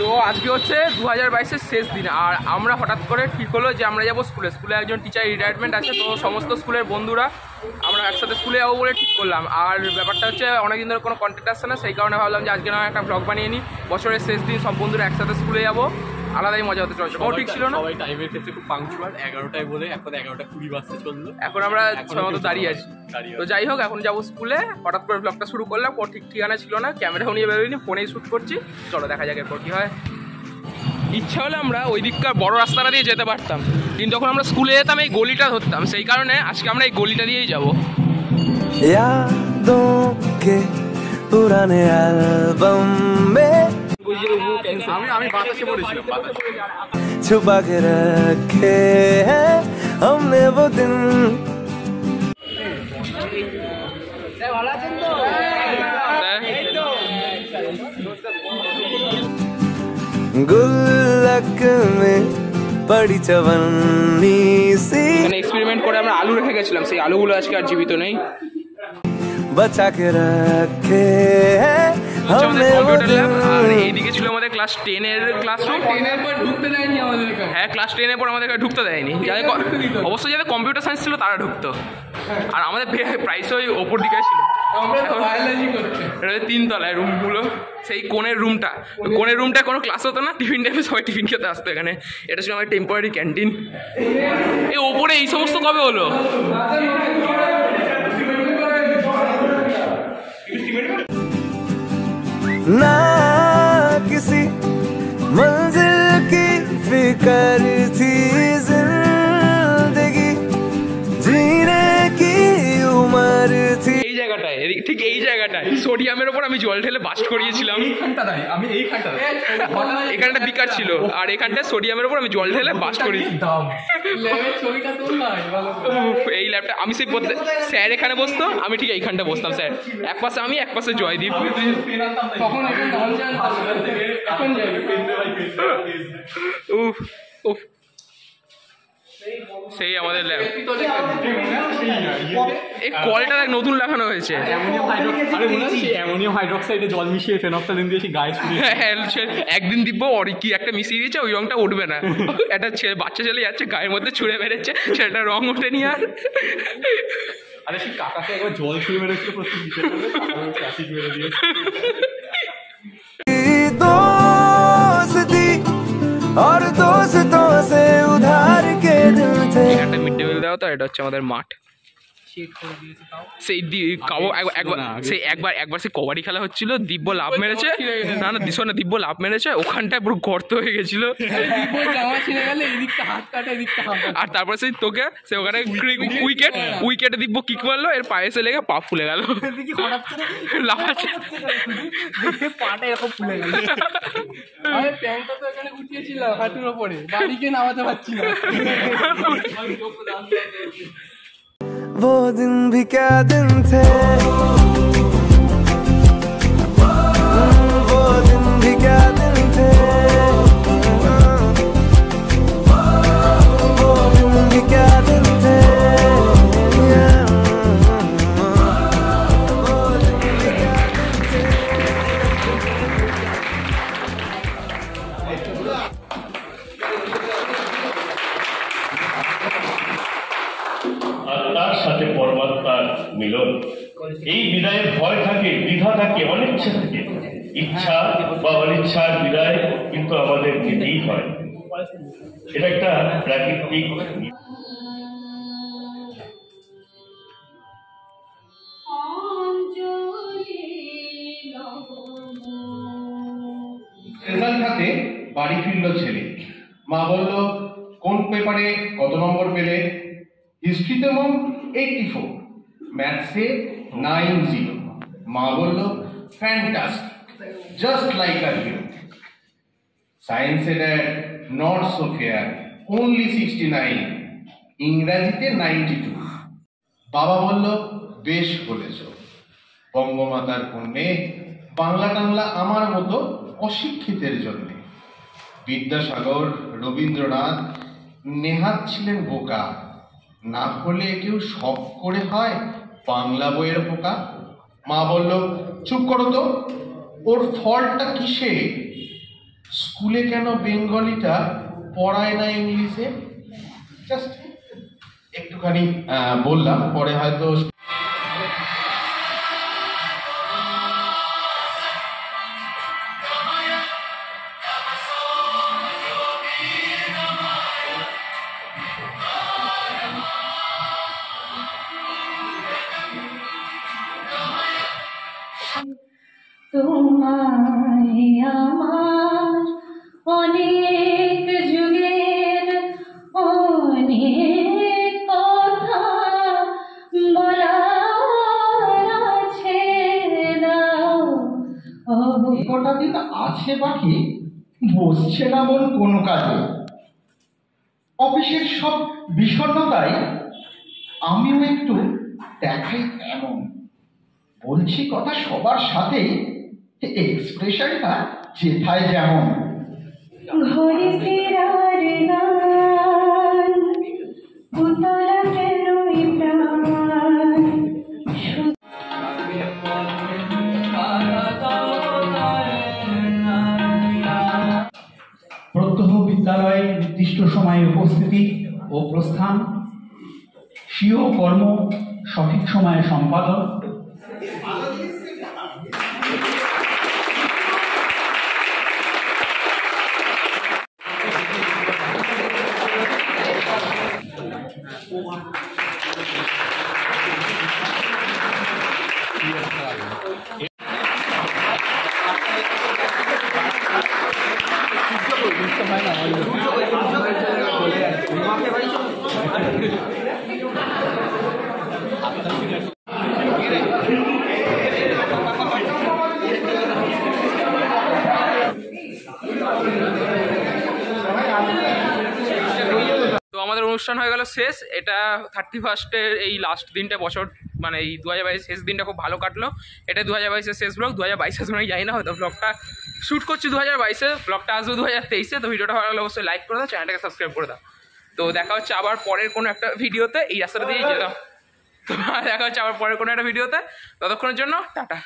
তো আজকে হচ্ছে দু হাজার বাইশের শেষ দিন। আর আমরা হঠাৎ করে ঠিক হলো যে আমরা যাব স্কুলে। স্কুলে একজন টিচার রিটায়ারমেন্ট আছে, তো সমস্ত স্কুলের বন্ধুরা আমরা একসাথে স্কুলে যাব বলে ঠিক করলাম। আর ব্যাপারটা হচ্ছে অনেকদিন ধরে কোনো কন্ট্যাক্ট আসছে না, সেই কারণে ভাবলাম যে আজকে না একটা ব্লগ বানিয়ে নিই। বছরের শেষ দিন সব বন্ধুরা একসাথে স্কুলে যাব। আলাদাই মজা হতে চলছে। ও ঠিক ছিল না? সবাই টাইমের ক্ষেত্রে খুব পাংচুয়াল এগারোটায় বলে এখন এগারোটা কুড়ি বাজতে চলল। এখন আমরা মতো দাঁড়িয়ে আছি। তো যাই হোক এখন যাব স্কুলে হঠাৎ করে ব্লগটা শুরু করলাম কোনো ঠিক ঠিকানা ছিল না ক্যামেরাও নিয়ে বেরোয়নি ফোনেই শ্যুট করছি। চলো দেখা যাক এরপর কী হয়। ইচ্ছা হলে আমরা ওই দিককার বড় রাস্তাটা দিয়ে যেতে পারতাম। কিন্তু যখন আমরা স্কুলে যেতাম এই গলিটা ধরতাম। সেই কারণে আজকে আমরা এই গলিটা দিয়েই যাব। পুরানে অ্যালবাম আমি আমি বাতাসে পড়েছিলাম বাতাসে छुपा के रखे हैं हमने वो दिन गुल्लक में पड़ी चवन्नी सी এখানে এক্সপেরিমেন্ট করে আমরা আলু রেখে গেছিলাম সেই আলুগুলো আজকে আর জীবিত নেই बचा के रखे ক্লাস টেনের ক্লাসরুম টেনের পর ঢুকতে দেয়নি আমাদের হ্যাঁ ক্লাস টেনের পর আমাদের ঢুকতে দেয়নি। যাদের অবশ্যই যাদের কম্পিউটার সায়েন্স ছিল তারা ঢুকতো। আর আমাদের প্রাইস ওই ওপর দিকে ছিল। এটা হচ্ছে তিনতলায় রুমগুলো সেই কোণের রুমটা কোণের রুমটা কোনো ক্লাস হতো না টিফিন টাইমে সবাই টিফিন খেতে আসতো এখানে। এটা ছিল আমার টেম্পোরারি ক্যান্টিন এই ওপরে এই সমস্ত কবে হলো? ना फिक्र थी জায়গাটায় ঠিক এই জায়গাটায়। সোডিয়ামের ওপর আমি জল ঢেলে বাস্ট করিয়েছিলাম। আমি এইখানটা এখানটা বিকার ছিল আর এখানটা সোডিয়ামের উপর আমি জল ঢেলে বাস্ট করি। উফ, এই ল্যাবটা আমি সেই স্যার এখানে বসতো আমি ঠিক এইখানটা বসতাম স্যার। এক পাশে আমি এক পাশে জয়দীপ উফ উফ। সেই আমাদের ল্যাব। এই কলটা দেখ নতুন লাগানো হয়েছে। অ্যামোনিয়াম হাইড্রক্সাইড জল মিশিয়ে ফেনফথ্যালিন দিয়ে সেই গায়ে হ্যাঁ, একদিন দিব ওর কি একটা মিশিয়ে দিয়েছে ওই রংটা উঠবে না। একটা ছেলে বাচ্চা ছেলে যাচ্ছে গায়ের মধ্যে ছুঁড়ে বেড়েছে সেটা রং ওঠেনি আর। আরে সেই কাকাকে একবার জল ছুঁড়ে মেরেছিল প্রচুর মেরে দিয়েছে। এটা হচ্ছে আমাদের মাঠ। সেই একবার সেই একবার একবার সেই কবাডি খেলা হচ্ছিল দিব্য লাভ মেরেছে। না না দিশো না দিব্য লাভ মেরেছে ওখানটায় পুরো গর্ত হয়ে গেছিল। আর তারপরে সেই তোকে সে ওখানে উইকেট উইকেটে দিব্য কিক মারলো এর পায়ে এসে লেগে পা ফুলে গেল। লাফাচ্ছে পাটা এরকম ফুলে গেল। আমি প্যান্টটা তো এখানে গুটিয়েছিলাম হাঁটুর ওপরে বাড়িকে নামাতে পারছি না। वो दिन भी क्या दिन थे? আর তার সাথে পরমাত্মার মিলন। এই বিদায়ের ভয় থাকে, দ্বিধা থাকে অনিচ্ছা থাকে। ইচ্ছা বা অনিচ্ছার বিদায় কিন্তু আমাদের নিতেই হয়। এটা একটা প্রাকৃতিক বাড়ি ফিরল ছেলে। মা বলল, কোন পেপারে কত নম্বর পেলে? হিস্ট্রিতে মম এইটটি ফোর ম্যাথসে নাইন জিরো মা বলল ফ্যান্টাস্টিক জাস্ট লাইক আর হিরো সায়েন্সে dad not so fair only sixty nine ইংরাজিতে নাইনটি টু বাবা বলল, বেশ বলেছ। বঙ্গমাতার পুণ্যে বাংলা টাংলা আমার মতো অশিক্ষিতের জন্যে। বিদ্যাসাগর, রবীন্দ্রনাথ, নেহাত ছিলেন বোকা। না হলে কেউ শখ করে হয় বাংলা বইয়ের পোকা? মা বলল, চুপ করো তো। ওর ফলটা কিসে? স্কুলে কেন বেঙ্গলিটা পড়ায় না ইংলিশে? জাস্ট একটুখানি বললাম, পরে হয়তো কটা আছে বাকি, বসছে না মন কোনো কাজে। অফিসের সব বিষণ্নতাই আমিও একটু দেখাই এমন বলছি কথা সবার সাথে এক্সপ্রেশনটা যেথায় যেমন। ঘরে ফেরার বিদ্যালয়ে নির্দিষ্ট সময়ে উপস্থিতি ও প্রস্থান স্বীয় কর্ম সঠিক সময়ে সম্পাদন। তো আমাদের অনুষ্ঠান হয়ে গেল শেষ। এটা থার্টি ফার্স্টের এই লাস্ট দিনটা বছর মানে এই দু হাজার বাইশ শেষ দিনটা খুব ভালো কাটলো। এটা দু হাজার বাইশের শেষ ব্লগ দু হাজার বাইশে সময় যাই না হয়তো ব্লগটা শ্যুট করছি দু হাজার বাইশে ব্লগটা আসবে দু হাজার তেইশে, তো ভিডিওটা ভালো লাগলে অবশ্যই লাইক করে দাও চ্যানেলটাকে সাবস্ক্রাইব করে দাও। তো দেখা হচ্ছে আবার পরের কোনো একটা ভিডিওতে, এই রাস্তাটা দিয়ে যেতাম তো দেখা হচ্ছে আবার পরের কোনো একটা ভিডিওতে, ততক্ষণের জন্য টাটা।